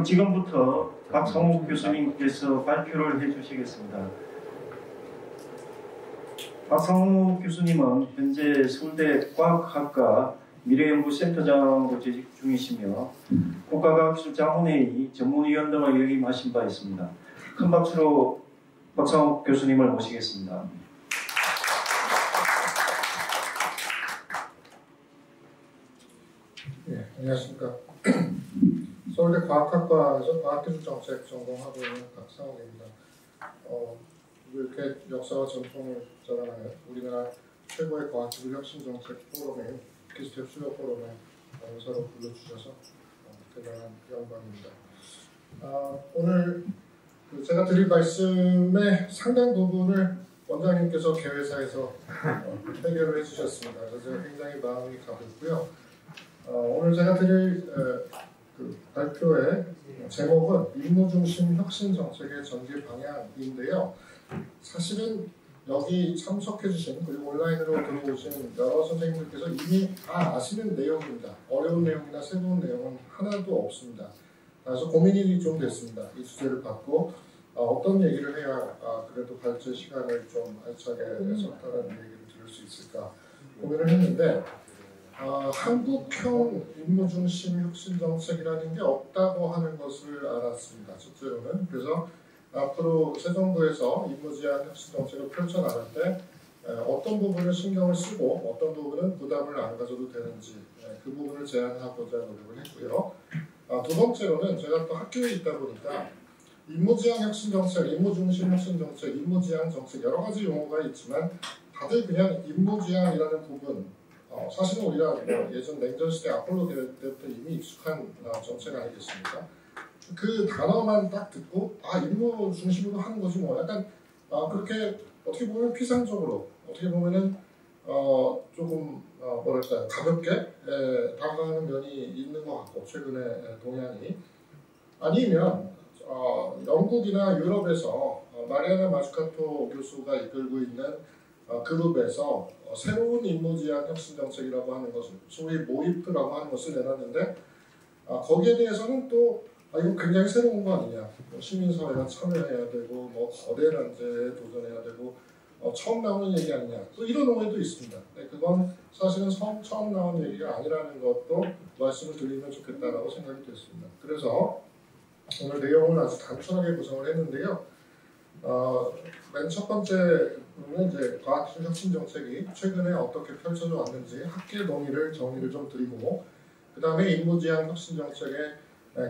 그럼 지금부터 박성욱 교수님께서 발표를 해주시겠습니다. 박성욱 교수님은 현재 서울대 과학학과 미래연구센터장으로 재직 중이시며 국가과학기술자문회의 전문위원 등을 역임하신 바 있습니다. 큰 박수로 박성욱 교수님을 모시겠습니다. 네, 안녕하십니까. 서울대 과학학과에서 과학기술정책 전공하고 있는 박상욱입니다. 어, 이렇게 역사와 전통을 자랑하는 우리나라 최고의 과학기술 혁신정책 포럼의 기스텝 수요 포럼에 연사로 불러주셔서 어, 대단한 영광입니다. 아, 오늘 그 제가 드릴 말씀의 상당 부분을 원장님께서 개회사에서 어, 해결을 해주셨습니다. 그래서 제가 굉장히 마음이 가볍고요. 어, 오늘 제가 드릴 에, 그 발표의 제목은 임무중심 혁신 정책의 전개 방향인데요. 사실은 여기 참석해주신 그리고 온라인으로 들어오신 여러 선생님들께서 이미 다 아시는 내용입니다. 어려운 내용이나 새로운 내용은 하나도 없습니다. 그래서 고민이 좀 됐습니다. 이 주제를 받고 어, 떤 얘기를 해야 아, 그래도 발제 시간을 좀 알차게 썼다는 얘기를 들을 수 있을까 고민을 했는데 어, 한국형 임무중심 혁신 정책이라는 게 없다고 하는 것을 알았습니다. 첫째로는 그래서 앞으로 새 정부에서 임무제한 혁신 정책을 펼쳐나갈 때 어떤 부분을 신경을 쓰고 어떤 부분은 부담을 안 가져도 되는지 그 부분을 제안하고자 노력을 했고요. 아, 두 번째로는 제가 또 학교에 있다 보니까 임무지향 혁신 정책, 임무중심 혁신 정책, 임무지향 정책 여러 가지 용어가 있지만 다들 그냥 임무지향이라는 부분 어, 사실은 우리가 뭐 예전 냉전 시대 아폴로 때부터 이미 익숙한 어, 정책 아니겠습니까? 그 단어만 딱 듣고 아 임무 중심으로 하는 거지 뭐. 약간 어, 그렇게 어떻게 보면 피상적으로 어떻게 보면은 어, 조금 어, 뭐랄까 가볍게 에, 다가가는 면이 있는 것 같고 최근에 에, 동향이. 아니면 어, 영국이나 유럽에서 어, 마리아나 마주카토 교수가 이끌고 있는 어, 그룹에서 어, 새로운 임무지향 혁신 정책이라고 하는 것을 소위 모이프라고 하는 것을 내놨는데 어, 거기에 대해서는 또 아, 이거 굉장히 새로운 거 아니냐. 뭐 시민사회가 참여해야 되고, 뭐 거대 난제에 도전해야 되고, 어, 처음 나오는 얘기 아니냐. 또 이런 오해도 있습니다. 네, 그건 사실은 처음, 처음 나온 얘기가 아니라는 것도 말씀을 드리면 좋겠다라고 생각이 됐습니다. 그래서 오늘 내용을 아주 단순하게 구성을 했는데요. 어, 맨 첫 번째 는 이제 과학기술 혁신 정책이 최근에 어떻게 펼쳐져 왔는지 학계 동의를 정리를 좀 드리고, 그 다음에 인무지향 혁신 정책의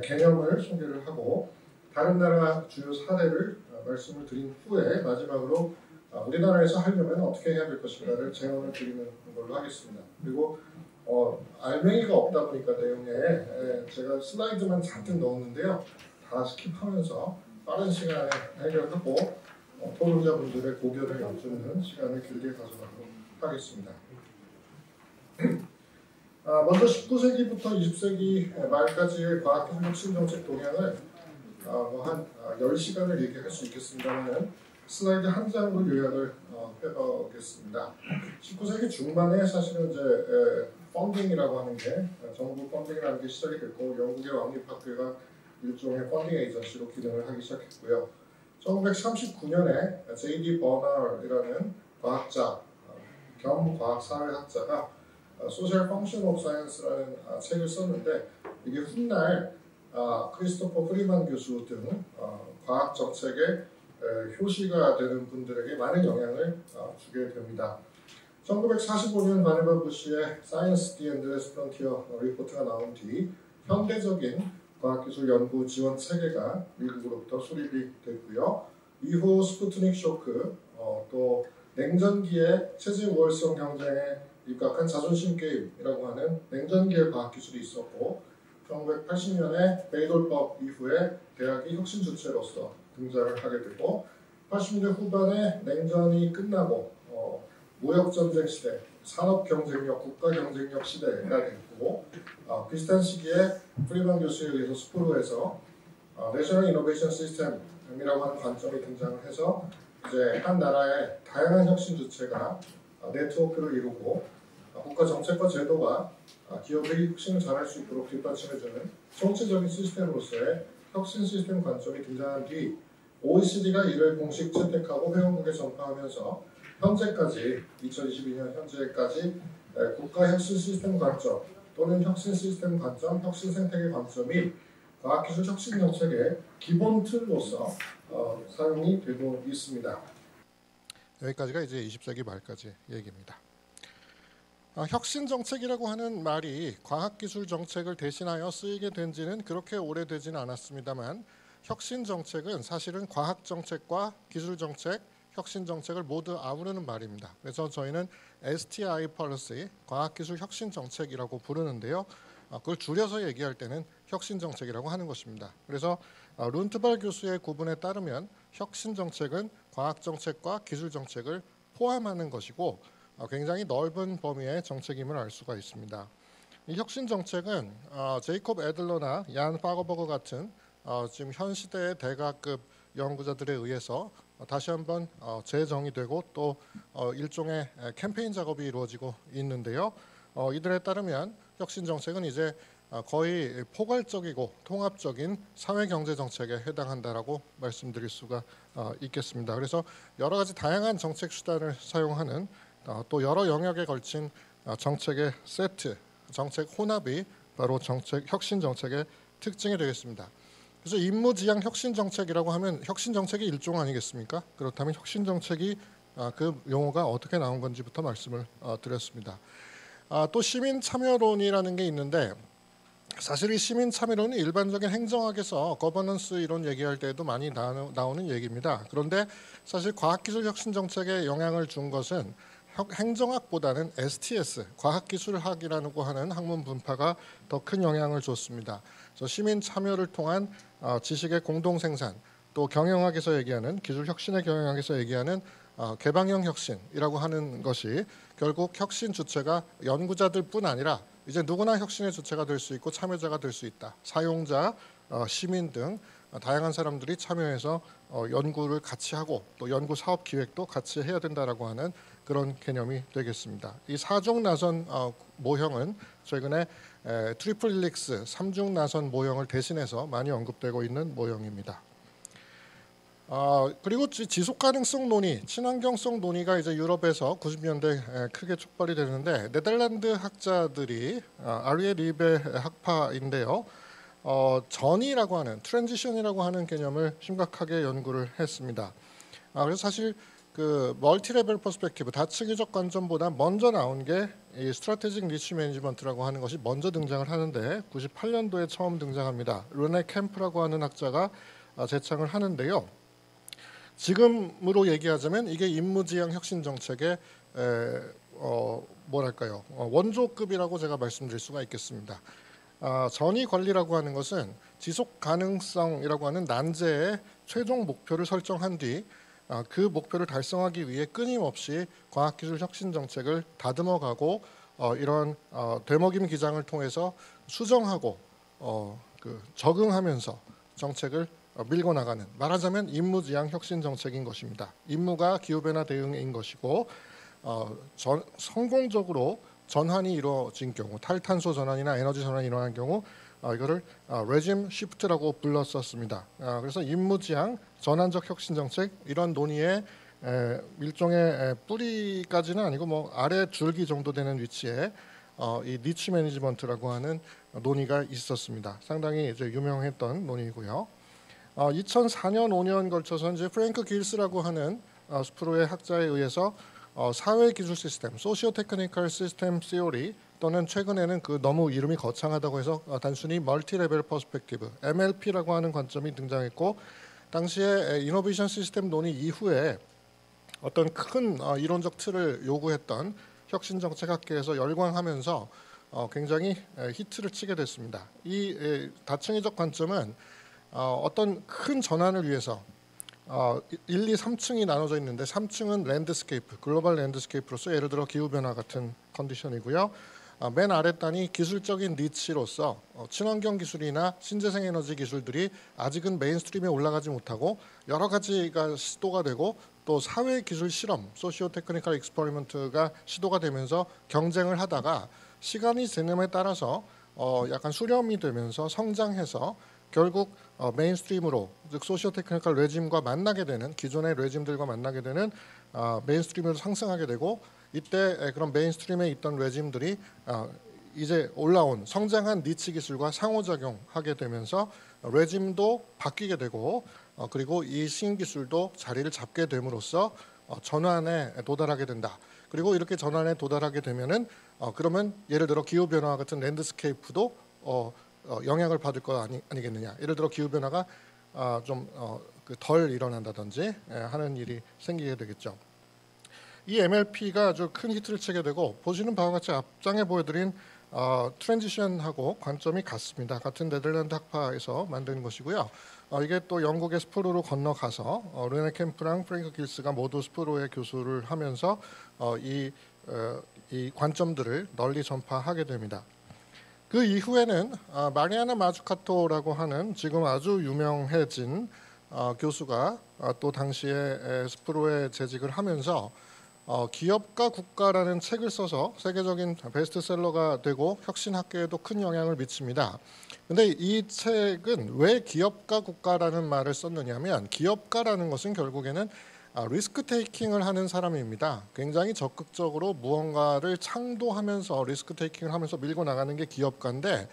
개념을 소개를 하고, 다른 나라 주요 사례를 어, 말씀을 드린 후에 마지막으로 어, 우리나라에서 하려면 어떻게 해야 될 것인가를 제언을 드리는 걸로 하겠습니다. 그리고 어, 알맹이가 없다 보니까 내용에 에, 제가 슬라이드만 잔뜩 넣었는데요. 다 skip하면서 빠른 시간에 해결하고 어, 토론자분들의 고견을 여쭈는 시간을 길게 가져가도록 하겠습니다. 아, 먼저 19세기부터 20세기 말까지의 과학기술 혁신 정책 동향을 아, 뭐한 아, 10시간을 얘기할 수 있겠습니다만 슬라이드 한 장으로 요약을 어, 해보겠습니다. 19세기 중반에 사실은 이제 에, funding이라고 하는 게 정부 funding이라는 게 시작이 됐고 영국의 왕립학회가 일종의 funding agency로 기능을 하기 시작했고요. 1939년에 J.D. 버널이라는 과학자 겸 과학사회학자가 Social Function of Science라는 책을 썼는데 이게 훗날 크리스토퍼 프리만 교수 등 어, 과학 정책의 효시가 되는 분들에게 많은 영향을 어, 주게 됩니다. 1945년 바네바 부시의 Science, the Endless Frontier 리포트가 나온 뒤 현대적인 과학기술 연구 지원 체계가 미국으로부터 수립이 됐고요. 이후 스푸트닉 쇼크, 어, 또 냉전기의 체제 우월성 경쟁에 입각한 자존심 게임이라고 하는 냉전기의 과학기술이 있었고 1980년에 베이돌법 이후에 대학이 혁신 주체로서 등장을 하게 되고 80년대 후반에 냉전이 끝나고 어, 무역전쟁 시대, 산업 경쟁력, 국가 경쟁력 시대가 됐고 어, 비슷한 시기에 프리만 교수에 의해서 SPRU에서 어, National Innovation System이라고 하는 관점이 등장을 해서 이제 한 나라의 다양한 혁신 주체가 어, 네트워크를 이루고 어, 국가 정책과 제도가 어, 기업의 혁신을 잘할 수 있도록 뒷받침해주는 총체적인 시스템으로서의 혁신 시스템 관점이 등장한 뒤 OECD가 이를 공식 채택하고 회원국에 전파하면서 현재까지 2022년 현재까지 에, 국가 혁신 시스템 관점 또는 혁신 시스템 관점, 혁신 생태계 관점이 과학기술 혁신 정책의 기본 틀로서 어, 사용이 되고 있습니다. 여기까지가 이제 20세기 말까지 얘기입니다. 아, 혁신 정책이라고 하는 말이 과학기술 정책을 대신하여 쓰이게 된 지는 그렇게 오래되지는 않았습니다만 혁신 정책은 사실은 과학 정책과 기술 정책, 혁신 정책을 모두 아우르는 말입니다. 그래서 저희는 STI policy, 과학기술 혁신 정책이라고 부르는데요. 아, 그걸 줄여서 얘기할 때는 혁신 정책이라고 하는 것입니다. 그래서 아, 룬트발 교수의 구분에 따르면 혁신 정책은 과학 정책과 기술 정책을 포함하는 것이고 어, 굉장히 넓은 범위의 정책임을 알 수가 있습니다. 이 혁신 정책은 어, 제이콥 애들러나 얀 파거버거 같은 어, 지금 현 시대의 대가급 연구자들에 의해서 다시 한번 재정의되고 또 일종의 캠페인 작업이 이루어지고 있는데요. 이들에 따르면 혁신 정책은 이제 거의 포괄적이고 통합적인 사회 경제 정책에 해당한다라고 말씀드릴 수가 있겠습니다. 그래서 여러 가지 다양한 정책 수단을 사용하는 어, 또 여러 영역에 걸친 어, 정책의 세트, 정책 혼합이 바로 정책 혁신 정책의 특징이 되겠습니다. 그래서 임무지향 혁신 정책이라고 하면 혁신 정책의 일종 아니겠습니까? 그렇다면 혁신 정책이 아, 그 용어가 어떻게 나온 건지부터 말씀을 어, 드렸습니다. 아, 또 시민 참여론이라는 게 있는데 사실 이 시민 참여론은 일반적인 행정학에서 거버넌스 이론 얘기할 때도 많이 나오는 얘기입니다. 그런데 사실 과학기술 혁신 정책에 영향을 준 것은 행정학보다는 STS 과학기술학이라고 하는 학문 분파가 더 큰 영향을 줬습니다. 그래서 시민 참여를 통한 어, 지식의 공동 생산 또 경영학에서 얘기하는 기술 혁신의 경영학에서 얘기하는 어, 개방형 혁신이라고 하는 것이 결국 혁신 주체가 연구자들뿐 아니라 이제 누구나 혁신의 주체가 될 수 있고 참여자가 될 수 있다. 사용자, 어, 시민 등 다양한 사람들이 참여해서 연구를 같이 하고 또 연구 사업 기획도 같이 해야 된다라고 하는 그런 개념이 되겠습니다. 이 사중 나선 어, 모형은 최근에 에, Triple Helix 삼중 나선 모형을 대신해서 많이 언급되고 있는 모형입니다. 어, 그리고 지속 가능성 논의, 친환경성 논의가 이제 유럽에서 90년대 크게 촉발이 되는데 네덜란드 학자들이 어, 아리에 립 학파인데요. 어, 전이라고 하는 transition이라고 하는 개념을 심각하게 연구를 했습니다. 아, 그래서 사실 그 multi-level perspective 다층위적 관점보다 먼저 나온 게 이 strategic niche management라고 하는 것이 먼저 등장을 하는데 98년도에 처음 등장합니다. 르네 캠프라고 하는 학자가 아, 제창을 하는데요. 지금으로 얘기하자면 이게 임무지향 혁신 정책의 에, 어, 뭐랄까요 어, 원조급이라고 제가 말씀드릴 수가 있겠습니다. 아, 전위 관리라고 하는 것은 지속 가능성이라고 하는 난제의 최종 목표를 설정한 뒤 아, 그 목표를 달성하기 위해 끊임없이 과학기술 혁신 정책을 다듬어가고 어, 이런 어, 되먹임 기장을 통해서 수정하고 어, 그 적응하면서 정책을 밀고 나가는 말하자면 임무지향 혁신 정책인 것입니다. 임무가 기후변화 대응인 것이고 전, 성공적으로 전환이 이루어진 경우 탈탄소 전환이나 에너지 전환이 일어난 경우 아, 이거를 아, regime shift라고 불렀었습니다. 아, 그래서 임무지향 전환적 혁신 정책 이런 논의의 에, 일종의 에, 뿌리까지는 아니고 뭐 아래 줄기 정도 되는 위치에 어, 이 niche management라고 하는 논의가 있었습니다. 상당히 이제 유명했던 논의고요. 어, 2004년 5년 걸쳐서 이제 프랭크 길스라고 하는 어, SPRU의 학자에 의해서 어, 사회 기술 시스템, socio-technical system theory 또는 최근에는 그 너무 이름이 거창하다고 해서 어, 단순히 multi-level perspective MLP라고 하는 관점이 등장했고 당시에 innovation system 논의 이후에 어떤 큰 어, 이론적 틀을 요구했던 혁신 정책 학계에서 열광하면서 어, 굉장히 히트를 치게 됐습니다. 이 다층위적 관점은 어떤 큰 전환을 위해서 1, 2, 3층이 나눠져 있는데 3층은 landscape, global landscape로서 예를 들어 기후 변화 같은 컨디션이고요. 아, 맨 아래 단이 기술적인 niche로서 어, 친환경 기술이나 신재생 에너지 기술들이 아직은 mainstream에 올라가지 못하고 여러 가지가 시도가 되고 또 사회 기술 실험, socio-technical experiment가 시도가 되면서 경쟁을 하다가 시간이 지남에 따라서 어 약간 수렴이 되면서 성장해서 결국 어, mainstream으로 즉 socio-technical regime과 만나게 되는 기존의 regime들과 만나게 되는 어, mainstream으로 상승하게 되고 이때 에, 그런 mainstream에 있던 regime들이 어, 이제 올라온 성장한 niche 기술과 상호작용하게 되면서 regime도 바뀌게 되고 어, 그리고 이 신기술도 자리를 잡게 됨으로써 어, 전환에 도달하게 된다. 그리고 이렇게 전환에 도달하게 되면은 어, 그러면 예를 들어 기후 변화 같은 landscape도 영향을 받을 거 아니, 아니겠느냐. 예를 들어 기후 변화가 아, 좀 덜 일어난다든지 예, 하는 일이 생기게 되겠죠. 이 MLP가 아주 큰 히트를 치게 되고 보시는 바와 같이 앞장에 보여드린 어, transition하고 관점이 같습니다. 같은 네덜란드 학파에서 만든 것이고요. 어, 이게 또 영국의 SPRU로 건너가서 어, 르네 캠프랑 프랭크 길스가 모두 SPRU의 교수를 하면서 어, 이, 어, 이 관점들을 널리 전파하게 됩니다. 그 이후에는 어, 마리아나 마주카토라고 하는 지금 아주 유명해진 어, 교수가 어, 또 당시에 에, 스프로에 재직을 하면서 어, 기업과 국가라는 책을 써서 세계적인 베스트셀러가 되고 혁신 학계에도 큰 영향을 미칩니다. 근데 이 책은 왜 기업가 국가라는 말을 썼느냐면 기업가라는 것은 결국에는 아, 리스크 테이킹을 하는 사람입니다. 굉장히 적극적으로 무언가를 창도하면서 리스크 테이킹을 하면서 밀고 나가는 게 기업가인데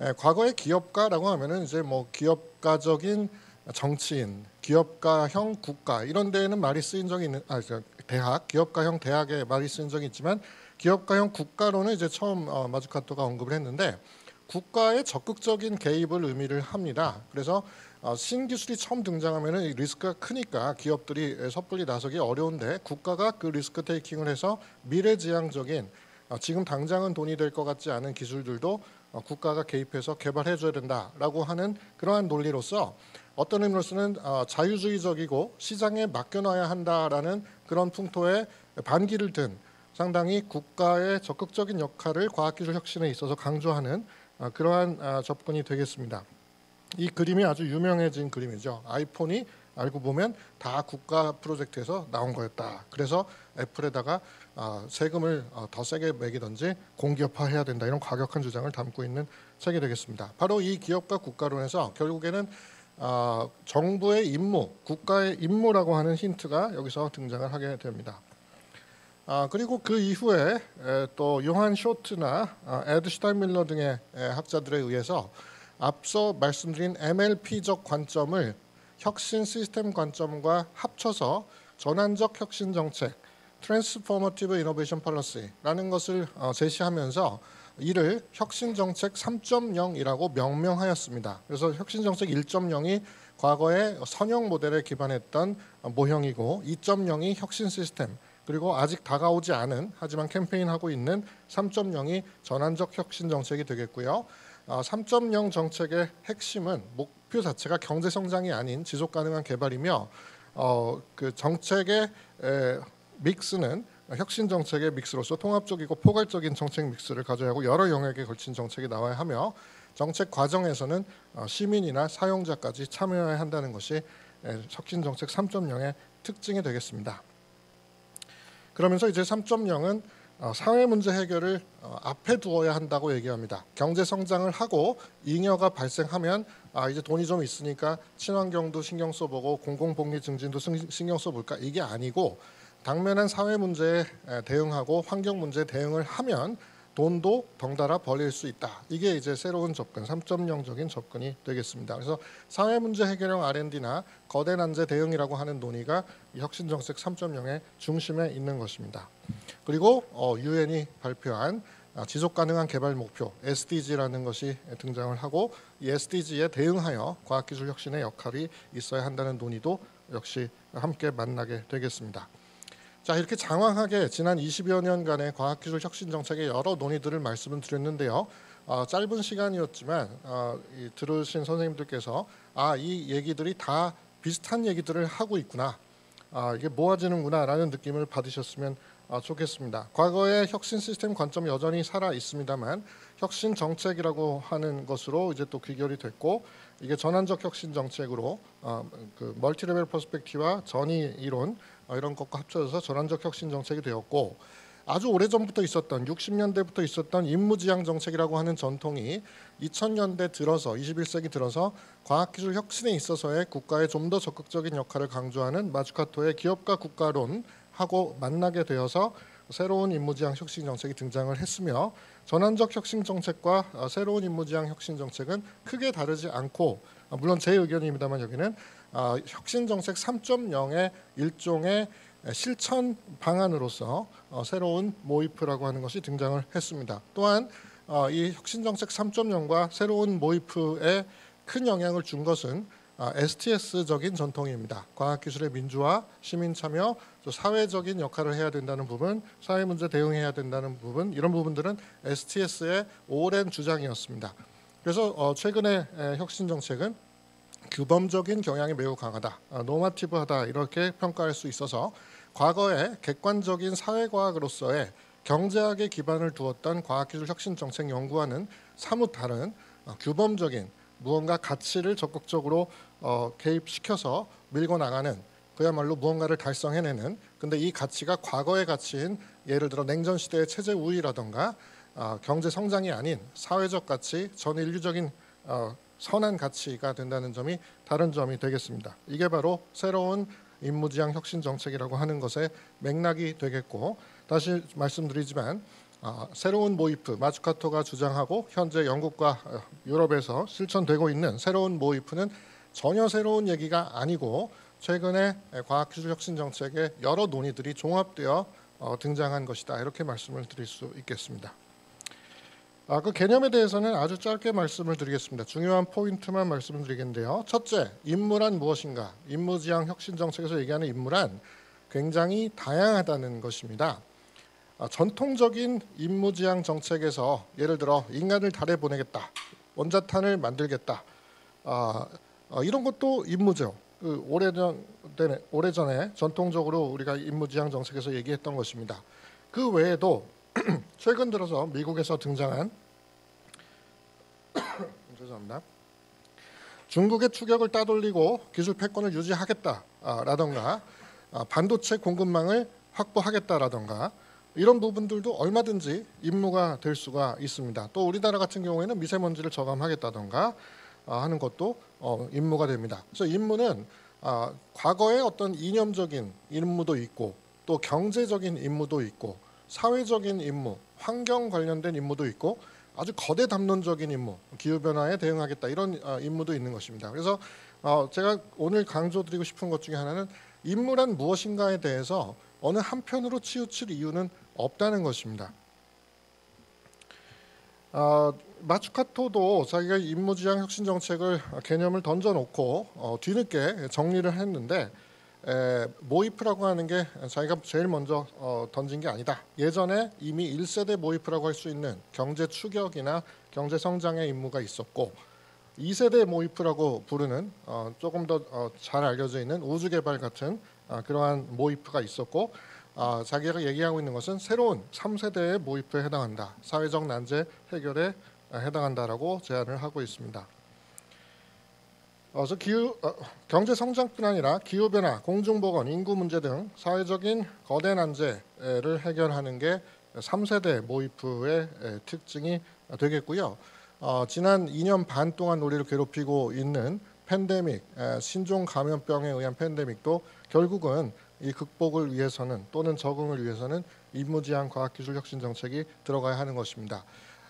에, 과거의 기업가라고 하면은 이제 뭐 기업가적인 정치인, 기업가형 국가 이런 데에는 말이 쓰인 적이 있는 아 대학, 기업가형 대학에 말이 쓰인 적이 있지만 기업가형 국가로는 이제 처음 어, 마주카토가 언급을 했는데 국가의 적극적인 개입을 의미를 합니다. 그래서 어, 신기술이 처음 등장하면 리스크가 크니까 기업들이 섣불리 나서기 어려운데 국가가 그 리스크 테이킹을 해서 미래지향적인 어, 지금 당장은 돈이 될 것 같지 않은 기술들도 어, 국가가 개입해서 개발해 줘야 된다라고 하는 그러한 논리로서 어떤 의미로서는 어, 자유주의적이고 시장에 맡겨놔야 한다라는 그런 풍토에 반기를 든 상당히 국가의 적극적인 역할을 과학기술 혁신에 있어서 강조하는 어, 그러한 어, 접근이 되겠습니다. 이 그림이 아주 유명해진 그림이죠. 아이폰이 알고 보면 다 국가 프로젝트에서 나온 거였다. 그래서 애플에다가 세금을 더 세게 매기든지 공기업화해야 된다 이런 과격한 주장을 담고 있는 책이 되겠습니다. 바로 이 기업가 국가론에서 결국에는 어, 정부의 임무, 국가의 임무라고 하는 힌트가 여기서 등장을 하게 됩니다. 아, 그리고 그 이후에 에, 또 요한 쇼트나 아, 에드 슈타인밀러 등의 에, 학자들에 의해서 앞서 말씀드린 MLP적 관점을 혁신 시스템 관점과 합쳐서 전환적 혁신 정책, transformative innovation policy라는 것을 어, 제시하면서 이를 혁신정책 3.0이라고 명명하였습니다. 그래서 혁신정책 1.0이 과거의 선형 모델에 기반했던 모형이고 2.0이 혁신 시스템 그리고 아직 다가오지 않은 하지만 캠페인하고 있는 3.0이 전환적 혁신 정책이 되겠고요. 3.0 아, 정책의 핵심은 목표 자체가 경제 성장이 아닌 지속 가능한 개발이며 어, 그 정책의 에, 믹스는 혁신 정책의 믹스로서 통합적이고 포괄적인 정책 믹스를 가져야 하고 여러 영역에 걸친 정책이 나와야 하며 정책 과정에서는 어, 시민이나 사용자까지 참여해야 한다는 것이 혁신 정책 3.0의 특징이 되겠습니다. 그러면서 이제 3.0은 어, 사회 문제 해결을 어, 앞에 두어야 한다고 얘기합니다. 경제 성장을 하고 잉여가 발생하면 아 이제 돈이 좀 있으니까 친환경도 신경 써보고 공공복리 증진도 신경 써볼까 이게 아니고 당면한 사회 문제에 대응하고 환경 문제에 대응을 하면 돈도 덩달아 벌릴 수 있다. 이게 이제 새로운 접근, 3.0적인 접근이 되겠습니다. 그래서 사회 문제 해결형 R&D나 거대 난제 대응이라고 하는 논의가 혁신 정책 3.0의 중심에 있는 것입니다. 그리고 유엔이 발표한 아, 지속 가능한 개발 목표 SDG라는 것이 등장을 하고 이 SDG에 대응하여 과학기술 혁신의 역할이 있어야 한다는 논의도 역시 함께 만나게 되겠습니다. 자 이렇게 장황하게 지난 20여 년간의 과학기술 혁신 정책의 여러 논의들을 말씀을 드렸는데요. 어, 짧은 시간이었지만 어, 이, 들으신 선생님들께서 아 이 얘기들이 다 비슷한 얘기들을 하고 있구나. 아, 이게 모아지는구나라는 느낌을 받으셨으면 어, 좋겠습니다. 과거의 혁신 시스템 관점이 여전히 살아 있습니다만 혁신 정책이라고 하는 것으로 이제 또 귀결이 됐고 이게 전환적 혁신 정책으로 어, 그 멀티레벨 퍼스펙티와 전위 이론 어, 이런 것과 합쳐져서 전환적 혁신 정책이 되었고 아주 오래전부터 있었던 60년대부터 있었던 임무지향 정책이라고 하는 전통이 2000년대 들어서 21세기 들어서 과학기술 혁신에 있어서의 국가의 좀 더 적극적인 역할을 강조하는 마주카토의 기업과 국가론하고 만나게 되어서 새로운 임무지향 혁신 정책이 등장을 했으며 전환적 혁신 정책과 어, 새로운 임무지향 혁신 정책은 크게 다르지 않고 어, 물론 제 의견입니다만 여기는 어, 혁신 정책 3.0의 일종의 실천 방안으로서 어, 새로운 모이프라고 하는 것이 등장을 했습니다. 또한 어, 이 혁신 정책 3.0과 새로운 모이프에 큰 영향을 준 것은 아, STS적인 전통입니다. 과학기술의 민주화, 시민 참여, 또 사회적인 역할을 해야 된다는 부분, 사회 문제 대응해야 된다는 부분, 이런 부분들은 STS의 오랜 주장이었습니다. 그래서 어, 최근의 에, 혁신 정책은 규범적인 경향이 매우 강하다, 아, 노마티브하다 이렇게 평가할 수 있어서 과거에 객관적인 사회과학으로서의 경제학에 기반을 두었던 과학기술 혁신 정책 연구와는 사뭇 다른 어, 규범적인 무언가 가치를 적극적으로 어, 개입시켜서 밀고 나가는 그야말로 무언가를 달성해내는 근데 이 가치가 과거의 가치인 예를 들어 냉전 시대의 체제 우위라던가 어, 경제 성장이 아닌 사회적 가치 전 인류적인 어, 선한 가치가 된다는 점이 다른 점이 되겠습니다. 이게 바로 새로운 임무지향 혁신 정책이라고 하는 것의 맥락이 되겠고 다시 말씀드리지만 아, 새로운 모이프 마츠카토가 주장하고 현재 영국과 어, 유럽에서 실천되고 있는 새로운 모이프는 전혀 새로운 얘기가 아니고 최근에 과학기술 혁신 정책의 여러 논의들이 종합되어 어, 등장한 것이다 이렇게 말씀을 드릴 수 있겠습니다. 아, 그 개념에 대해서는 아주 짧게 말씀을 드리겠습니다. 중요한 포인트만 말씀을 드리겠는데요. 첫째, 인물란 무엇인가? 임무지향 혁신 정책에서 얘기하는 인물란 굉장히 다양하다는 것입니다. 아, 전통적인 임무지향 정책에서 예를 들어 인간을 달에 보내겠다, 원자탄을 만들겠다, 아, 어, 이런 것도 임무죠. 그 오래전 오래전에 전통적으로 우리가 임무지향 정책에서 얘기했던 것입니다. 그 외에도 최근 들어서 미국에서 등장한 죄송합니다. 중국의 추격을 따돌리고 기술 패권을 유지하겠다라던가 아, 반도체 공급망을 확보하겠다라던가 이런 부분들도 얼마든지 임무가 될 수가 있습니다. 또 우리나라 같은 경우에는 미세먼지를 저감하겠다던가 아, 하는 것도 어, 임무가 됩니다. 그래서 임무는 아, 과거의 어떤 이념적인 임무도 있고 또 경제적인 임무도 있고 사회적인 임무, 환경 관련된 임무도 있고 아주 거대 담론적인 임무, 기후 변화에 대응하겠다 이런 어, 임무도 있는 것입니다. 그래서 어, 제가 오늘 강조드리고 싶은 것 중에 하나는 임무란 무엇인가에 대해서 어느 한편으로 치우칠 이유는 없다는 것입니다. 어, 마츠카토도 자기가 임무지향 혁신 정책을 개념을 던져놓고 어, 뒤늦게 정리를 했는데 에, 모이프라고 하는 게 자기가 제일 먼저 어, 던진 게 아니다. 예전에 이미 1세대 모이프라고 할 수 있는 경제 추격이나 경제 성장의 임무가 있었고 2세대 모이프라고 부르는 어, 조금 더잘 어, 알려져 있는 우주 개발 같은 어, 그러한 모이프가 있었고 어, 자기가 얘기하고 있는 것은 새로운 3세대의 모이프에 해당한다. 사회적 난제 해결에 해당한다라고 제안을 하고 있습니다. 그래서 기후 어, 경제 성장뿐 아니라 기후 변화, 공중 보건, 인구 문제 등 사회적인 거대 난제를 해결하는 게 3세대 MOIP의 특징이 되겠고요. 어, 지난 2년 반 동안 우리를 괴롭히고 있는 팬데믹, 신종 감염병에 의한 팬데믹도 결국은 이 극복을 위해서는 또는 적응을 위해서는 임무지향 과학기술 혁신 정책이 들어가야 하는 것입니다.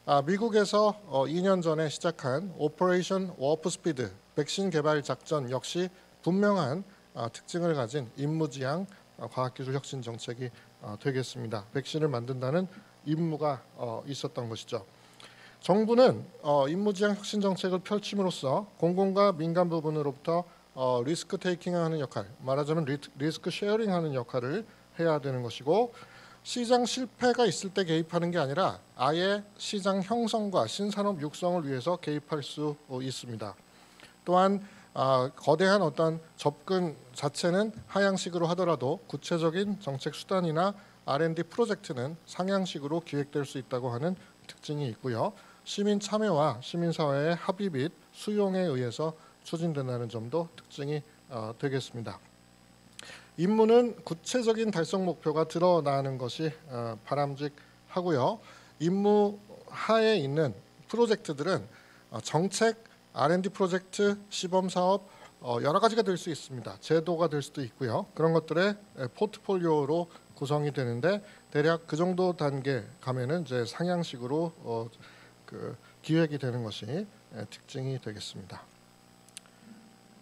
아, 미국에서 어, 2년 전에 시작한 Operation Warp Speed 백신 개발 작전 역시 분명한 아, 특징을 가진 임무지향 아, 과학기술 혁신 정책이 아, 되겠습니다. 백신을 만든다는 임무가 어, 있었던 것이죠. 정부는 어, 임무지향 혁신 정책을 펼침으로써 공공과 민간 부분으로부터 어, 리스크 테이킹하는 역할, 말하자면 리, 리스크 쉐어링하는 역할을 해야 되는 것이고 시장 실패가 있을 때 개입하는 게 아니라 아예 시장 형성과 신산업 육성을 위해서 개입할 수 있습니다. 또한 아, 거대한 어떤 접근 자체는 하향식으로 하더라도 구체적인 정책 수단이나 R&D 프로젝트는 상향식으로 기획될 수 있다고 하는 특징이 있고요. 시민 참여와 시민 사회의 합의 및 수용에 의해서 추진된다는 점도 특징이 어, 되겠습니다. 임무는 구체적인 달성 목표가 드러나는 것이 어, 바람직하고요. 임무 하에 있는 프로젝트들은 어, 정책, R&D 프로젝트, 시범 사업 어, 여러 가지가 될 수 있습니다. 제도가 될 수도 있고요. 그런 것들의 에, 포트폴리오로 구성이 되는데 대략 그 정도 단계 가면은 이제 상향식으로 어, 그 기획이 되는 것이 에, 특징이 되겠습니다.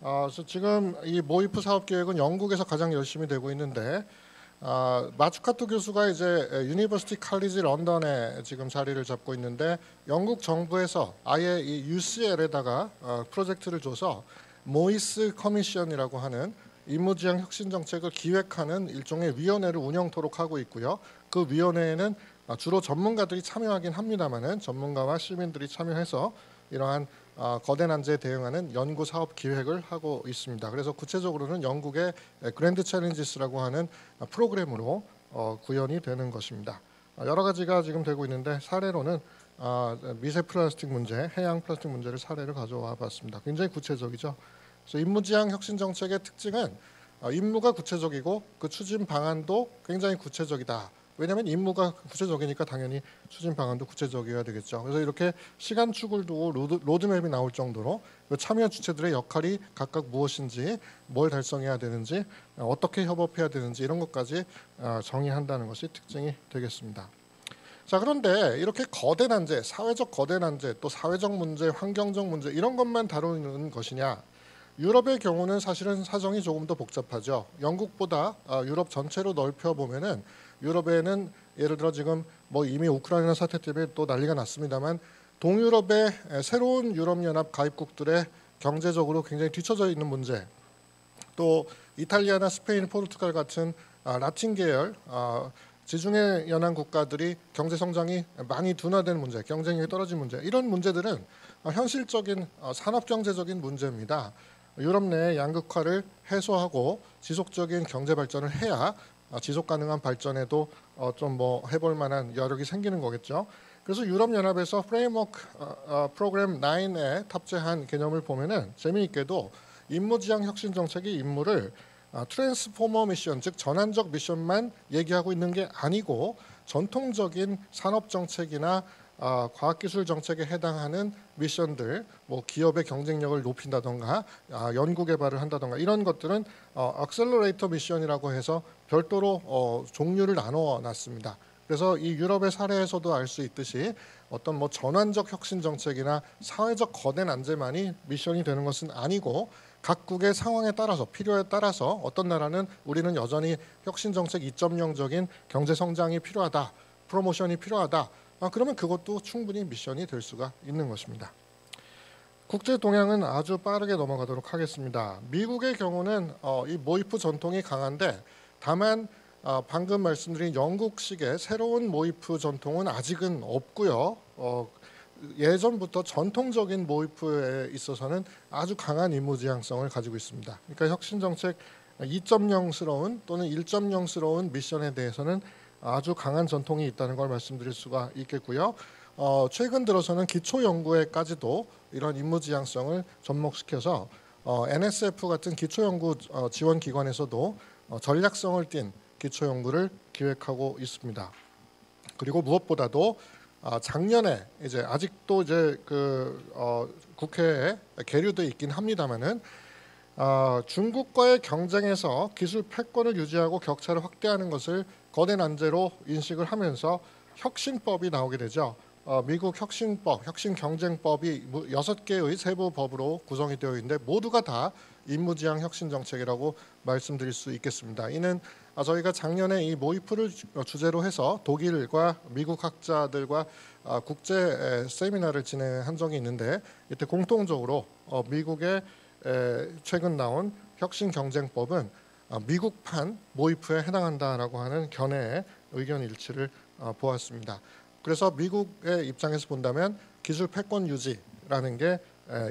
아, 그래서 지금 이 모이프 사업 계획은 영국에서 가장 열심히 되고 있는데 아, 마추카토 교수가 이제 유니버시티 칼리지 런던에 지금 자리를 잡고 있는데 영국 정부에서 아예 이 UCL에다가 어, 프로젝트를 줘서 MOIIS Commission이라고 하는 임무지향 혁신 정책을 기획하는 일종의 위원회를 운영토록 하고 있고요. 그 위원회에는 아, 주로 전문가들이 참여하긴 합니다만은 전문가와 시민들이 참여해서 이러한 어, 거대 난제에 대응하는 연구 사업 기획을 하고 있습니다. 그래서 구체적으로는 영국의 Grand Challenges라고 하는 프로그램으로 어, 구현이 되는 것입니다. 어, 여러 가지가 지금 되고 있는데 사례로는 아, 미세 플라스틱 문제, 해양 플라스틱 문제를 사례를 가져와 봤습니다. 굉장히 구체적이죠. 그래서 임무지향 혁신 정책의 특징은 어, 임무가 구체적이고 그 추진 방안도 굉장히 구체적이다. 왜냐하면 임무가 구체적이니까 당연히 추진 방안도 구체적이어야 되겠죠. 그래서 이렇게 시간 축을 두고 로드, 로드맵이 나올 정도로 그 참여 주체들의 역할이 각각 무엇인지, 뭘 달성해야 되는지, 어, 어떻게 협업해야 되는지 이런 것까지 어, 정의한다는 것이 특징이 되겠습니다. 자 그런데 이렇게 거대 난제, 사회적 거대 난제, 또 사회적 문제, 환경적 문제 이런 것만 다루는 것이냐? 유럽의 경우는 사실은 사정이 조금 더 복잡하죠. 영국보다 어, 유럽 전체로 넓혀 보면은 유럽에는 예를 들어 지금 뭐 이미 우크라이나 사태 때문에 또 난리가 났습니다만 동유럽의 새로운 유럽연합 가입국들의 경제적으로 굉장히 뒤처져 있는 문제 또 이탈리아나 스페인, 포르투갈 같은 아, 라틴 계열 아, 지중해 연안 국가들이 경제 성장이 많이 둔화된 문제, 경쟁력이 떨어진 문제 이런 문제들은 아, 현실적인 산업 경제적인 문제입니다. 유럽 내 양극화를 해소하고 지속적인 경제 발전을 해야 어, 지속 가능한 발전에도 어, 좀뭐 해볼 만한 여력이 생기는 거겠죠. 그래서 유럽 연합에서 Framework 어, 프로그램 9에 탑재한 개념을 보면은 재미있게도 임무지향 혁신 정책의 임무를 transformative mission 즉 전환적 미션만 얘기하고 있는 게 아니고 전통적인 산업 정책이나 어, 과학기술 정책에 해당하는 미션들, 뭐 기업의 경쟁력을 높인다던가 아, 연구 개발을 한다던가 이런 것들은 어, 액셀러레이터 미션이라고 해서 별도로 어, 종류를 나누어 놨습니다. 그래서 이 유럽의 사례에서도 알 수 있듯이 어떤 뭐 전환적 혁신 정책이나 사회적 거대 난제만이 미션이 되는 것은 아니고 각국의 상황에 따라서 필요에 따라서 어떤 나라는 우리는 여전히 혁신 정책 2.0적인 경제 성장이 필요하다, 프로모션이 필요하다. 아, 그러면 그것도 충분히 미션이 될 수가 있는 것입니다. 국제 동향은 아주 빠르게 넘어가도록 하겠습니다. 미국의 경우는 어, 이 모이프 전통이 강한데 다만 어, 방금 말씀드린 영국식의 새로운 모이프 전통은 아직은 없고요. 어, 예전부터 전통적인 모이프에 있어서는 아주 강한 임무 지향성을 가지고 있습니다. 그러니까 혁신 정책 2.0스러운 또는 1.0스러운 미션에 대해서는 아주 강한 전통이 있다는 걸 말씀드릴 수가 있겠고요. 어, 최근 들어서는 기초 연구에까지도 이런 임무 지향성을 접목시켜서 어, NSF 같은 기초 연구 어, 지원 기관에서도 어, 전략성을 띤 기초 연구를 기획하고 있습니다. 그리고 무엇보다도 어, 작년에 이제 아직도 이제 그 어, 국회에 계류돼 있긴 합니다만은 어, 중국과의 경쟁에서 기술 패권을 유지하고 격차를 확대하는 것을 거대 난제로 인식을 하면서 혁신법이 나오게 되죠. 어, 미국 혁신법, 혁신경쟁법이 여섯 개의 세부 법으로 구성이 되어 있는데 모두가 다 임무지향 혁신 정책이라고 말씀드릴 수 있겠습니다. 이는 아, 저희가 작년에 이 모이프를 주제로 해서 독일과 미국 학자들과 아, 국제 세미나를 진행한 적이 있는데 이때 공통적으로 어, 미국의 최근 나온 혁신 경쟁법은 어, 미국판 모이프에 해당한다라고 하는 견해의 의견 일치를 어, 보았습니다. 그래서 미국의 입장에서 본다면 기술 패권 유지라는 게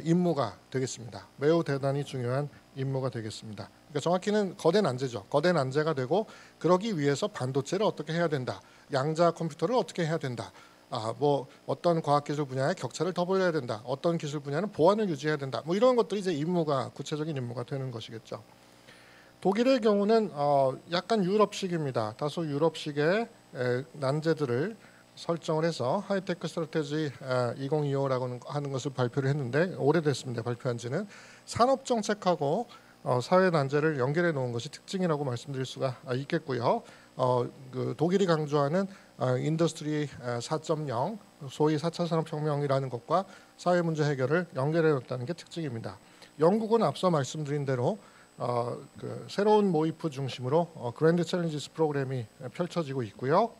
임무가 되겠습니다. 매우 대단히 중요한 임무가 되겠습니다. 그러니까 정확히는 거대 난제죠. 거대 난제가 되고 그러기 위해서 반도체를 어떻게 해야 된다. 양자 컴퓨터를 어떻게 해야 된다. 아, 뭐 어떤 과학기술 분야의 격차를 더 벌려야 된다. 어떤 기술 분야는 보안을 유지해야 된다. 뭐 이런 것들이 이제 임무가 구체적인 임무가 되는 것이겠죠. 독일의 경우는 어, 약간 유럽식입니다. 다소 유럽식의 에, 난제들을 설정을 해서 High-Tech Strategy 2025라고 하는 것을 발표를 했는데 오래됐습니다. 발표한 지는 산업 정책하고 어, 사회 난제를 연결해 놓은 것이 특징이라고 말씀드릴 수가 있겠고요. 어, 그 독일이 강조하는 어, Industry 4.0 소위 4차 산업혁명이라는 것과 사회 문제 해결을 연결해 놓았다는 게 특징입니다. 영국은 앞서 말씀드린 대로 어, 그 새로운 MOIP 중심으로 어, Grand Challenges 프로그램이 펼쳐지고 있고요.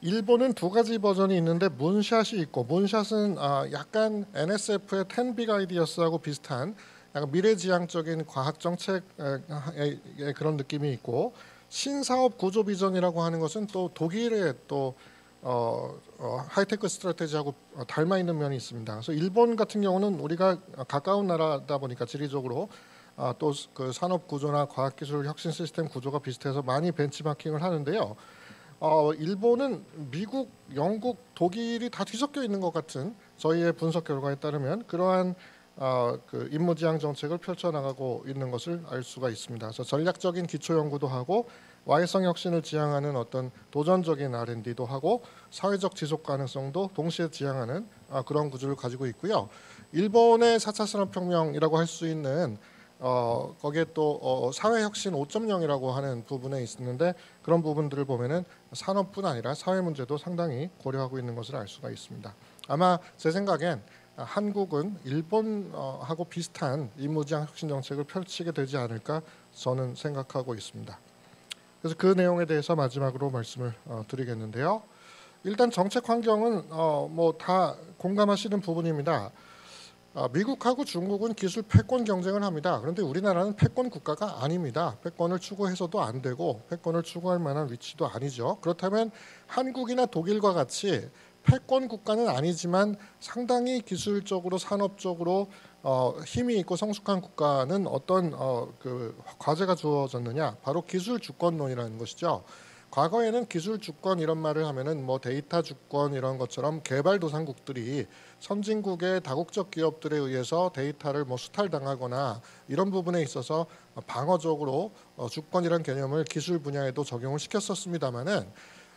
일본은 두 가지 버전이 있는데 Moonshot이 있고 Moonshot은 아, 약간 NSF의 10 Ideas하고 비슷한 약간 미래지향적인 과학 정책의 그런 느낌이 있고 신산업 구조 비전이라고 하는 것은 또 독일의 또 어, 어, High-Tech Strategy하고 닮아 있는 면이 있습니다. 그래서 일본 같은 경우는 우리가 가까운 나라다 보니까 지리적으로 아, 또그 산업 구조나 과학기술 혁신 시스템 구조가 비슷해서 많이 벤치마킹을 하는데요. 어, 일본은 미국, 영국, 독일이 다 뒤섞여 있는 것 같은 저희의 분석 결과에 따르면 그러한 어, 그 임무지향 정책을 펼쳐나가고 있는 것을 알 수가 있습니다. 그래서 전략적인 기초 연구도 하고 와해성 혁신을 지향하는 어떤 도전적인 R&D도 하고 사회적 지속 가능성도 동시에 지향하는 아, 그런 구조를 가지고 있고요. 일본의 4차 산업혁명이라고 할 수 있는 어, 거기에 또 어, 사회혁신 5.0이라고 하는 부분에 있었는데 그런 부분들을 보면은 산업뿐 아니라 사회 문제도 상당히 고려하고 있는 것을 알 수가 있습니다. 아마 제 생각엔 한국은 일본하고 비슷한 임무지향 혁신 정책을 펼치게 되지 않을까 저는 생각하고 있습니다. 그래서 그 내용에 대해서 마지막으로 말씀을 어, 드리겠는데요. 일단 정책 환경은 어, 뭐다 공감하시는 부분입니다. 아, 미국하고 중국은 기술 패권 경쟁을 합니다. 그런데 우리나라는 패권 국가가 아닙니다. 패권을 추구해서도 안 되고 패권을 추구할 만한 위치도 아니죠. 그렇다면 한국이나 독일과 같이 패권 국가는 아니지만 상당히 기술적으로 산업적으로 어, 힘이 있고 성숙한 국가는 어떤 어, 그 과제가 주어졌느냐 바로 기술 주권론이라는 것이죠. 과거에는 기술 주권 이런 말을 하면은 뭐 데이터 주권 이런 것처럼 개발도상국들이 선진국의 다국적 기업들에 의해서 데이터를 뭐 수탈당하거나 이런 부분에 있어서 방어적으로 어, 주권이란 개념을 기술 분야에도 적용을 시켰었습니다마는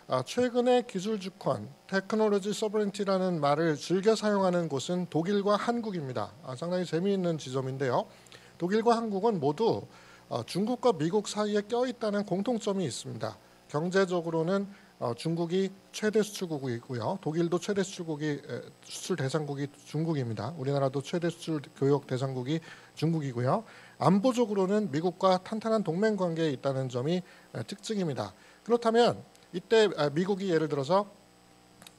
아, 최근에 기술 주권, technology sovereignty라는 말을 즐겨 사용하는 곳은 독일과 한국입니다. 아, 상당히 재미있는 지점인데요. 독일과 한국은 모두 어, 중국과 미국 사이에 껴있다는 공통점이 있습니다. 경제적으로는 어, 중국이 최대 수출국이고요. 독일도 최대 수출국이 수출 대상국이 중국입니다. 우리나라도 최대 수출 교역 대상국이 중국이고요. 안보적으로는 미국과 탄탄한 동맹 관계에 있다는 점이 특징입니다. 그렇다면 이때 미국이 예를 들어서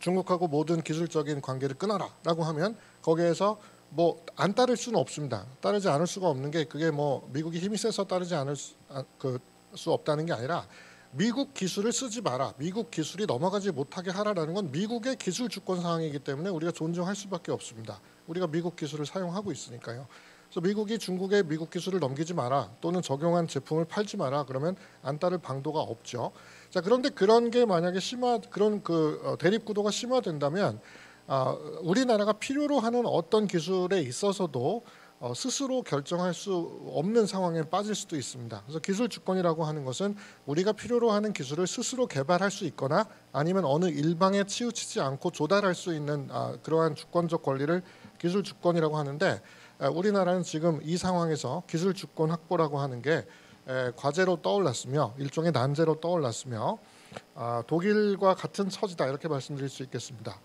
중국하고 모든 기술적인 관계를 끊어라라고 하면 거기에서 뭐 안 따를 수는 없습니다. 따르지 않을 수가 없는 게 그게 뭐 미국이 힘이 세서 따르지 않을 수, 아, 그수 없다는 게 아니라 미국 기술을 쓰지 마라. 미국 기술이 넘어가지 못하게 하라라는 건 미국의 기술 주권 상황이기 때문에 우리가 존중할 수밖에 없습니다. 우리가 미국 기술을 사용하고 있으니까요. 그래서 미국이 중국에 미국 기술을 넘기지 마라 또는 적용한 제품을 팔지 마라 그러면 안 따를 방도가 없죠. 자 그런데 그런 게 만약에 심화 그런 그 어, 대립 구도가 심화된다면 아, 우리나라가 필요로 하는 어떤 기술에 있어서도 어, 스스로 결정할 수 없는 상황에 빠질 수도 있습니다. 그래서 기술 주권이라고 하는 것은 우리가 필요로 하는 기술을 스스로 개발할 수 있거나 아니면 어느 일방에 치우치지 않고 조달할 수 있는 아, 그러한 주권적 권리를 기술 주권이라고 하는데 아, 우리나라는 지금 이 상황에서 기술 주권 확보라고 하는 게 에, 과제로 떠올랐으며 일종의 난제로 떠올랐으며 아, 독일과 같은 처지다 이렇게 말씀드릴 수 있겠습니다.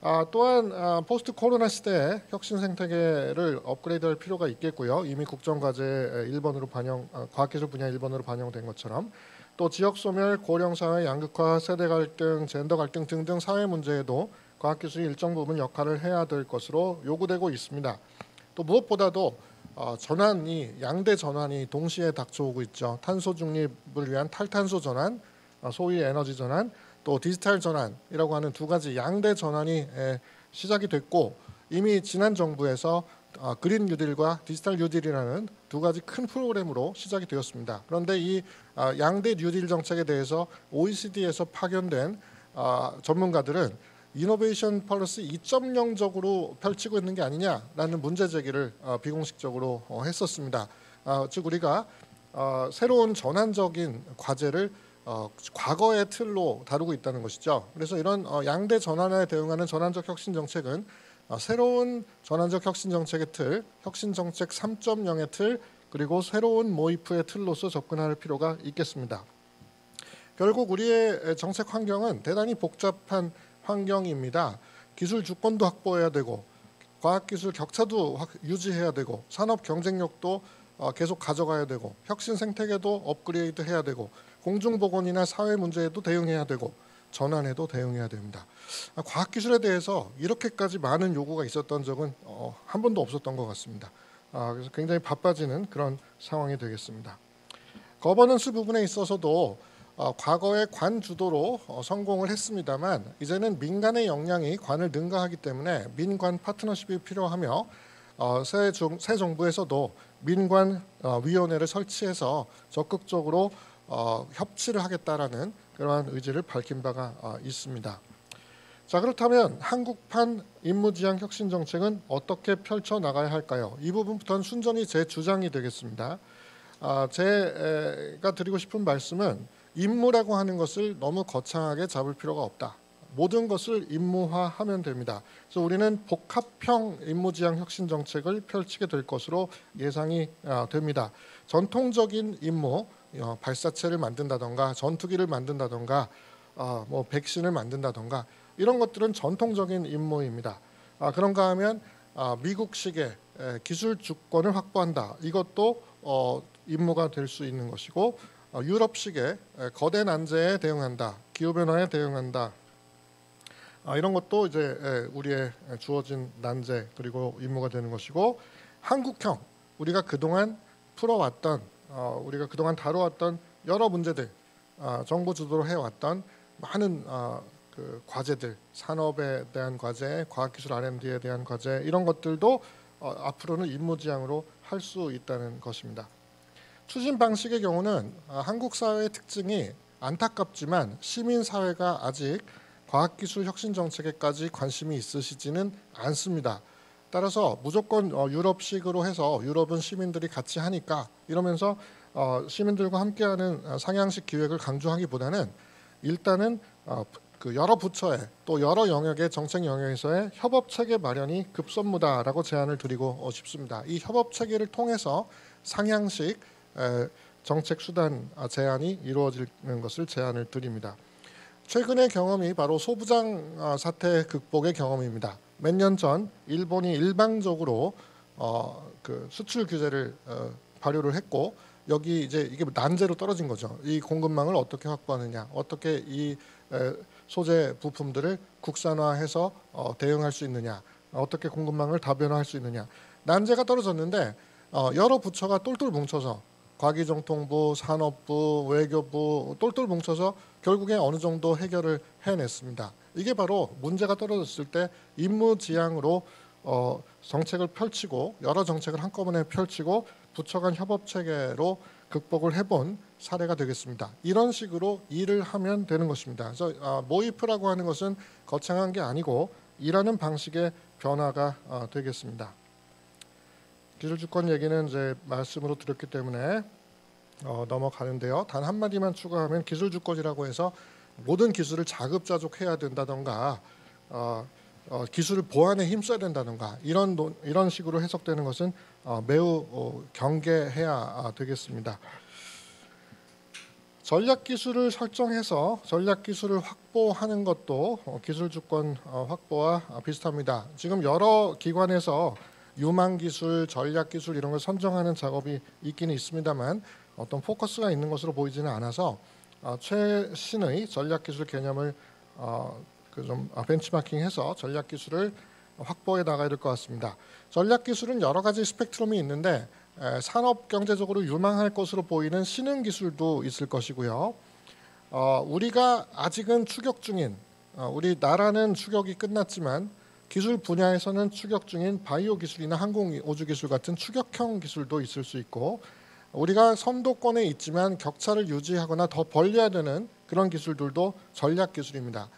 아, 또한 아, 포스트 코로나 시대에 혁신 생태계를 업그레이드할 필요가 있겠고요. 이미 국정과제 1번으로 반영, 아, 과학기술 분야 1번으로 반영된 것처럼 또 지역 소멸, 고령 사회 양극화, 세대 갈등, 젠더 갈등 등등 사회 문제에도 과학기술이 일정 부분 역할을 해야 될 것으로 요구되고 있습니다. 또 무엇보다도 어, 전환이 양대 전환이 동시에 닥쳐오고 있죠. 탄소 중립을 위한 탈탄소 전환, 어, 소위 에너지 전환, 또 디지털 전환이라고 하는 두 가지 양대 전환이 시작이 됐고 이미 지난 정부에서 어, 그린 뉴딜과 디지털 뉴딜이라는 두 가지 큰 프로그램으로 시작이 되었습니다. 그런데 이 어, 양대 뉴딜 정책에 대해서 OECD에서 파견된 어, 전문가들은 innovation policy 2.0적으로 펼치고 있는 게 아니냐라는 문제 제기를 비공식적으로 했었습니다. 즉 우리가 어, 새로운 전환적인 과제를 어, 과거의 틀로 다루고 있다는 것이죠. 그래서 이런 어, 양대 전환에 대응하는 전환적 혁신 정책은 어, 새로운 전환적 혁신 정책의 틀, 혁신 정책 3.0의 틀, 그리고 새로운 모이프의 틀로서 접근할 필요가 있겠습니다. 결국 우리의 정책 환경은 대단히 복잡한 환경입니다. 기술 주권도 확보해야 되고 과학기술 격차도 유지해야 되고 산업 경쟁력도 어, 계속 가져가야 되고 혁신 생태계도 업그레이드 해야 되고 공중보건이나 사회 문제에도 대응해야 되고 전환에도 대응해야 됩니다. 아, 과학기술에 대해서 이렇게까지 많은 요구가 있었던 적은 어, 한 번도 없었던 것 같습니다. 아, 그래서 굉장히 바빠지는 그런 상황이 되겠습니다. 거버넌스 부분에 있어서도 어, 과거에 관 주도로 어, 성공을 했습니다만 이제는 민간의 역량이 관을 능가하기 때문에 민관 파트너십이 필요하며 어, 새, 정, 새 정부에서도 민관 어, 위원회를 설치해서 적극적으로 어, 협치를 하겠다라는 그러한 의지를 밝힌 바가 어, 있습니다. 자 그렇다면 한국판 임무지향 혁신 정책은 어떻게 펼쳐 나가야 할까요? 이 부분부터는 순전히 제 주장이 되겠습니다. 아, 제가 드리고 싶은 말씀은 임무라고 하는 것을 너무 거창하게 잡을 필요가 없다. 모든 것을 임무화하면 됩니다. 그래서 우리는 복합형 임무지향 혁신 정책을 펼치게 될 것으로 예상이 아, 됩니다. 전통적인 임무, 어, 발사체를 만든다던가 전투기를 만든다던가 어, 뭐 백신을 만든다던가 이런 것들은 전통적인 임무입니다. 아, 그런가 하면 아, 미국식의 기술 주권을 확보한다. 이것도 어, 임무가 될 수 있는 것이고 어, 유럽식의 거대 난제에 대응한다, 기후 변화에 대응한다. 아, 이런 것도 이제 우리의 주어진 난제 그리고 임무가 되는 것이고 한국형 우리가 그동안 풀어왔던 어, 우리가 그동안 다루었던 여러 문제들 아, 정부 주도로 해왔던 많은 아, 그 과제들 산업에 대한 과제, 과학기술 R&D에 대한 과제 이런 것들도 어, 앞으로는 임무지향으로 할 수 있다는 것입니다. 추진 방식의 경우는 아, 한국 사회의 특징이 안타깝지만 시민 사회가 아직 과학기술 혁신 정책에까지 관심이 있으시지는 않습니다. 따라서 무조건 어, 유럽식으로 해서 유럽은 시민들이 같이 하니까 이러면서 어, 시민들과 함께하는 어, 상향식 기획을 강조하기보다는 일단은 그 여러 부처의 또 여러 영역의 정책 영역에서의 협업 체계 마련이 급선무다라고 제안을 드리고 싶습니다. 이 협업 체계를 통해서 상향식 정책 수단 아, 제안이 이루어지는 것을 제안을 드립니다. 최근의 경험이 바로 소부장 아, 사태 극복의 경험입니다. 몇 년 전 일본이 일방적으로 어, 그 수출 규제를 어, 발효를 했고 여기 이제 이게 난제로 떨어진 거죠. 이 공급망을 어떻게 확보하느냐, 어떻게 이 에, 소재 부품들을 국산화해서 어, 대응할 수 있느냐, 어떻게 공급망을 다변화할 수 있느냐. 난제가 떨어졌는데 어, 여러 부처가 똘똘 뭉쳐서 과기정통부, 산업부, 외교부 똘똘 뭉쳐서 결국에 어느 정도 해결을 해냈습니다. 이게 바로 문제가 떨어졌을 때 임무지향으로 어, 정책을 펼치고 여러 정책을 한꺼번에 펼치고 부처 간 협업 체계로 극복을 해본 사례가 되겠습니다. 이런 식으로 일을 하면 되는 것입니다. 그래서 어, 모이프라고 하는 것은 거창한 게 아니고 일하는 방식의 변화가 어, 되겠습니다. 기술주권 얘기는 이제 말씀으로 드렸기 때문에 어, 넘어가는데요. 단 한 마디만 추가하면 기술 주권이라고 해서 모든 기술을 자급자족해야 된다던가 어, 어, 기술을 보완에 힘써야 된다던가 이런 노, 이런 식으로 해석되는 것은 어, 매우 어, 경계해야 아, 되겠습니다. 전략 기술을 설정해서 전략 기술을 확보하는 것도 어, 기술 주권 어, 확보와 비슷합니다. 지금 여러 기관에서 유망 기술, 전략 기술 이런 걸 선정하는 작업이 있기는 있습니다만 어떤 포커스가 있는 것으로 보이지는 않아서 어, 최신의 전략 기술 개념을 어, 그좀 아, 벤치마킹해서 전략 기술을 확보해 나가야 될 것 같습니다. 전략 기술은 여러 가지 스펙트럼이 있는데 에, 산업 경제적으로 유망할 것으로 보이는 신흥 기술도 있을 것이고요. 어, 우리가 아직은 추격 중인 어, 우리 나라는 추격이 끝났지만 기술 분야에서는 추격 중인 바이오 기술이나 항공 우주 기술 같은 추격형 기술도 있을 수 있고 우리가 선도권에 있지만 격차를 유지하거나 더 벌려야 되는 그런 기술들도 전략 기술입니다.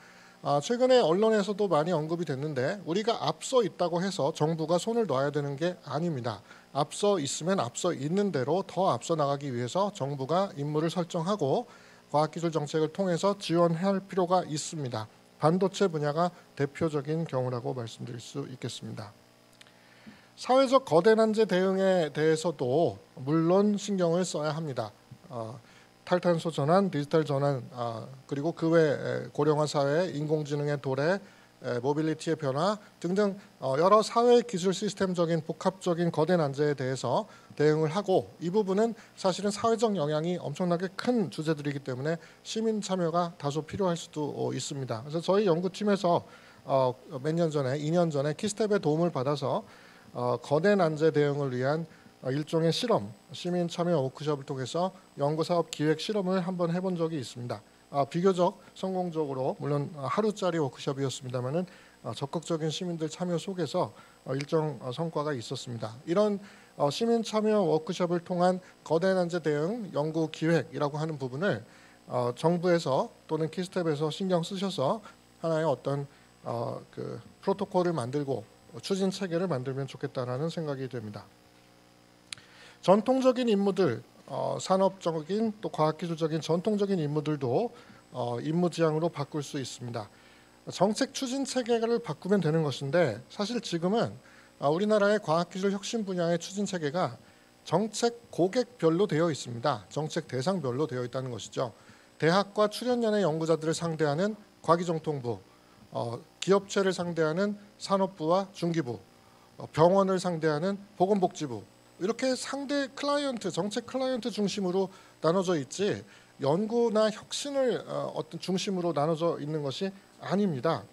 아, 최근에 언론에서도 많이 언급이 됐는데 우리가 앞서 있다고 해서 정부가 손을 놔야 되는 게 아닙니다. 앞서 있으면 앞서 있는 대로 더 앞서 나가기 위해서 정부가 임무를 설정하고 과학기술 정책을 통해서 지원할 필요가 있습니다. 반도체 분야가 대표적인 경우라고 말씀드릴 수 있겠습니다. 사회적 거대 난제 대응에 대해서도 물론 신경을 써야 합니다. 어, 탈탄소 전환, 디지털 전환, 아, 그리고 그 외 고령화 사회, 인공지능의 도래, 에, 모빌리티의 변화 등등 어, 여러 사회 기술 시스템적인 복합적인 거대 난제에 대해서 대응을 하고 이 부분은 사실은 사회적 영향이 엄청나게 큰 주제들이기 때문에 시민 참여가 다소 필요할 수도 어, 있습니다. 그래서 저희 연구팀에서 어, 몇 년 전에, 2년 전에 키스텝의 도움을 받아서 어, 거대 난제 대응을 위한 어, 일종의 실험, 시민 참여 워크숍을 통해서 연구 사업 기획 실험을 한번 해본 적이 있습니다. 아, 비교적 성공적으로 물론 하루짜리 워크숍이었습니다만은 어, 적극적인 시민들 참여 속에서 어, 일정 어, 성과가 있었습니다. 이런 어, 시민 참여 워크숍을 통한 거대 난제 대응 연구 기획이라고 하는 부분을 어, 정부에서 또는 키스텝에서 신경 쓰셔서 하나의 어떤 어, 그 프로토콜을 만들고 추진 체계를 만들면 좋겠다라는 생각이 됩니다. 전통적인 임무들, 어, 산업적인 또 과학기술적인 전통적인 임무들도 어, 임무 지향으로 바꿀 수 있습니다. 정책 추진 체계를 바꾸면 되는 것인데 사실 지금은 어, 우리나라의 과학기술 혁신 분야의 추진 체계가 정책 고객별로 되어 있습니다. 정책 대상별로 되어 있다는 것이죠. 대학과 출연연의 연구자들을 상대하는 과기정통부, 어, 기업체를 상대하는 산업부와 중기부, 어, 병원을 상대하는 보건복지부 이렇게 상대 클라이언트 정책 클라이언트 중심으로 나눠져 있지 연구나 혁신을 어, 어떤 중심으로 나눠져 있는 것이 아닙니다.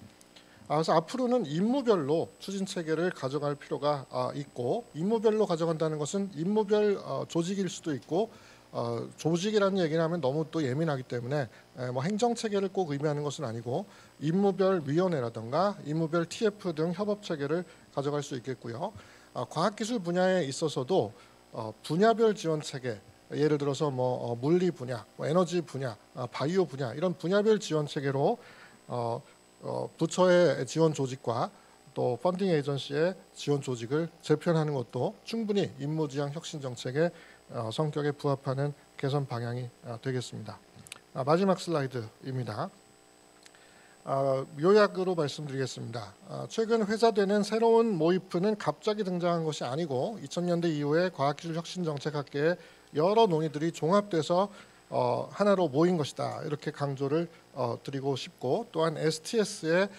아, 그래서 앞으로는 임무별로 추진 체계를 가져갈 필요가 아, 있고 임무별로 가져간다는 것은 임무별 어, 조직일 수도 있고 어, 조직이라는 얘기를 하면 너무 또 예민하기 때문에 에, 뭐 행정 체계를 꼭 의미하는 것은 아니고 임무별 위원회라든가 임무별 TF 등 협업 체계를 가져갈 수 있겠고요. 아, 과학기술 분야에 있어서도 어, 분야별 지원 체계 예를 들어서 뭐 어, 물리 분야, 뭐 에너지 분야, 아, 바이오 분야 이런 분야별 지원 체계로 어, 어, 부처의 지원 조직과 또 펀딩 에이전시의 지원 조직을 재편하는 것도 충분히 임무지향 혁신 정책의 어, 성격에 부합하는 개선 방향이 어, 되겠습니다. 아, 마지막 슬라이드입니다. 아, 요약으로 말씀드리겠습니다. 아, 최근 회자되는 새로운 모이프는 갑자기 등장한 것이 아니고 2000년대 이후에 과학기술 혁신 정책 학계의 여러 논의들이 종합돼서 어, 하나로 모인 것이다 이렇게 강조를 어, 드리고 싶고 또한 STS의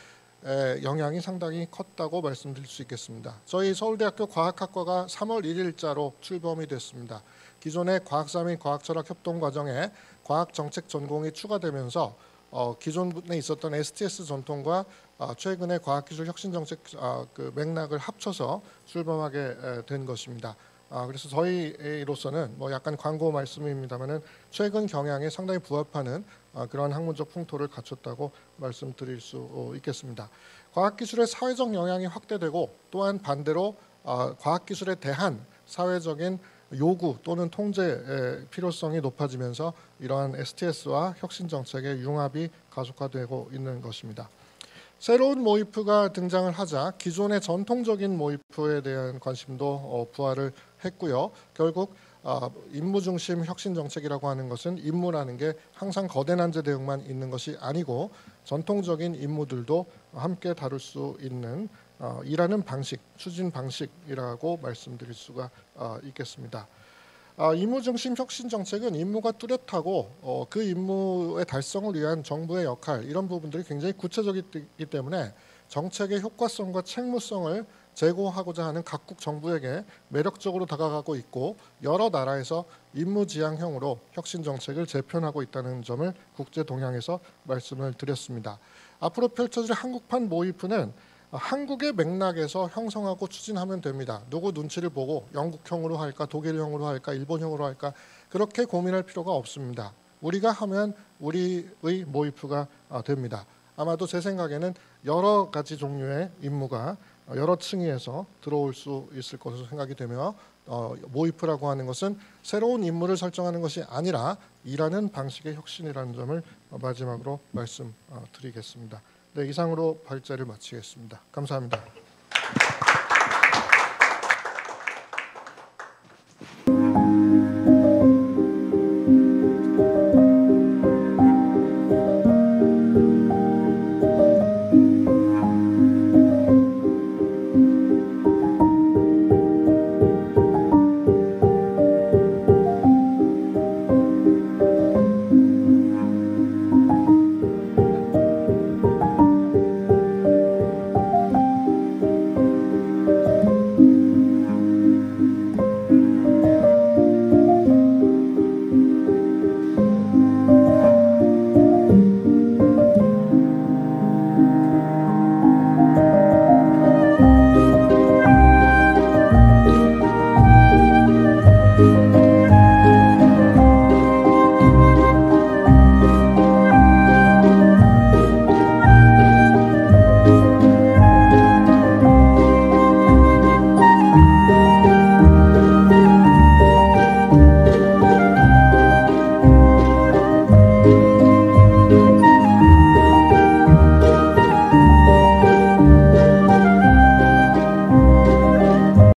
에, 영향이 상당히 컸다고 말씀드릴 수 있겠습니다. 저희 서울대학교 과학학과가 3월 1일자로 출범이 됐습니다. 기존의 과학사 및 과학철학 협동 과정에 과학정책 전공이 추가되면서 어, 기존에 있었던 STS 전통과 어, 최근의 과학기술 혁신 정책 어, 그 맥락을 합쳐서 출범하게 에, 된 것입니다. 아, 그래서 저희로서는 뭐 약간 광고 말씀입니다만은 최근 경향에 상당히 부합하는 아, 그러한 학문적 풍토를 갖췄다고 말씀드릴 수 어, 있겠습니다. 과학기술의 사회적 영향이 확대되고 또한 반대로 아, 과학기술에 대한 사회적인 요구 또는 통제의 필요성이 높아지면서 이러한 STS와 혁신 정책의 융합이 가속화되고 있는 것입니다. 새로운 모이프가 등장을 하자 기존의 전통적인 모이프에 대한 관심도 어, 부활을 했고요. 결국 아, 임무 중심 혁신 정책이라고 하는 것은 임무라는 게 항상 거대 난제 대응만 있는 것이 아니고 전통적인 임무들도 함께 다룰 수 있는 어, 일하는 방식, 추진 방식이라고 말씀드릴 수가 어, 있겠습니다. 아, 임무 중심 혁신 정책은 임무가 뚜렷하고 어, 그 임무의 달성을 위한 정부의 역할 이런 부분들이 굉장히 구체적이기 때문에 정책의 효과성과 책무성을 제고하고자 하는 각국 정부에게 매력적으로 다가가고 있고 여러 나라에서 임무 지향형으로 혁신 정책을 재편하고 있다는 점을 국제 동향에서 말씀을 드렸습니다. 앞으로 펼쳐질 한국판 모이프는 한국의 맥락에서 형성하고 추진하면 됩니다. 누구 눈치를 보고 영국형으로 할까, 독일형으로 할까, 일본형으로 할까 그렇게 고민할 필요가 없습니다. 우리가 하면 우리의 모이프가 됩니다. 아마도 제 생각에는 여러 가지 종류의 임무가 여러 층위에서 들어올 수 있을 것으로 생각이 되며 어, 모이프라고 하는 것은 새로운 임무를 설정하는 것이 아니라 일하는 방식의 혁신이라는 점을 마지막으로 말씀드리겠습니다. 네, 이상으로 발제를 마치겠습니다. 감사합니다.